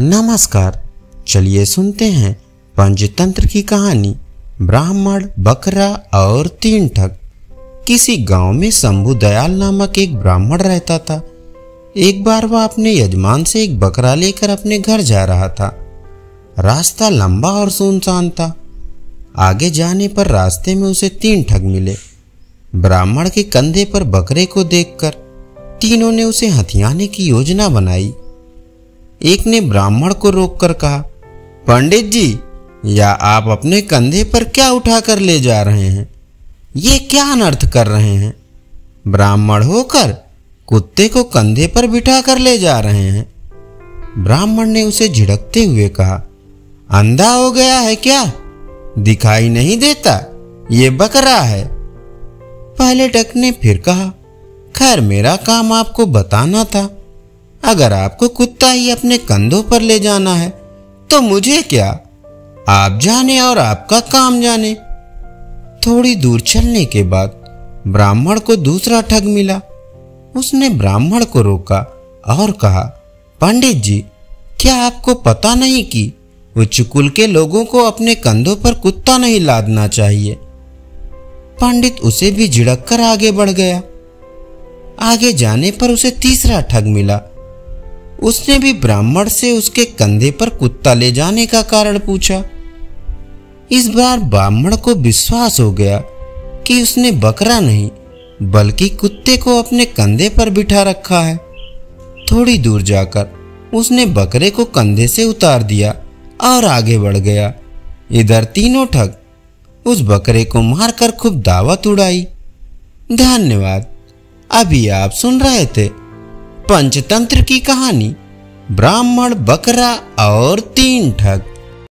नमस्कार, चलिए सुनते हैं पंचतंत्र की कहानी। ब्राह्मण, बकरा और तीन ठग। किसी गाँव में शंभु दयाल नामक एक ब्राह्मण रहता था। एक बार वह अपने यजमान से एक बकरा लेकर अपने घर जा रहा था। रास्ता लंबा और सुनसान था। आगे जाने पर रास्ते में उसे तीन ठग मिले। ब्राह्मण के कंधे पर बकरे को देखकर तीनों ने उसे हथियाने की योजना बनाई। एक ने ब्राह्मण को रोककर कहा, पंडित जी, या आप अपने कंधे पर क्या उठाकर ले जा रहे हैं? ये क्या अनर्थ कर रहे हैं? ब्राह्मण होकर कुत्ते को कंधे पर बिठा कर ले जा रहे हैं। ब्राह्मण ने उसे झिड़कते हुए कहा, अंधा हो गया है क्या? दिखाई नहीं देता, ये बकरा है। पहले टक ने फिर कहा, खैर, मेरा काम आपको बताना था। अगर आपको कुत्ता ही अपने कंधों पर ले जाना है तो मुझे क्या? आप जाने और आपका काम जाने। थोड़ी दूर चलने के बाद ब्राह्मण को दूसरा ठग मिला। उसने ब्राह्मण को रोका और कहा, पंडित जी, क्या आपको पता नहीं कि उच्च कुल के लोगों को अपने कंधों पर कुत्ता नहीं लादना चाहिए? पंडित उसे भी झिड़क कर आगे बढ़ गया। आगे जाने पर उसे तीसरा ठग मिला। उसने भी ब्राह्मण से उसके कंधे पर कुत्ता ले जाने का कारण पूछा। इस बार ब्राह्मण को विश्वास हो गया कि उसने बकरा नहीं, बल्कि कुत्ते को अपने कंधे पर बिठा रखा है। थोड़ी दूर जाकर उसने बकरे को कंधे से उतार दिया और आगे बढ़ गया। इधर तीनों ठग उस बकरे को मारकर खूब दावत उड़ाई। धन्यवाद, अभी आप सुन रहे थे पंचतंत्र की कहानी ब्राह्मण बकरा और तीन ठग।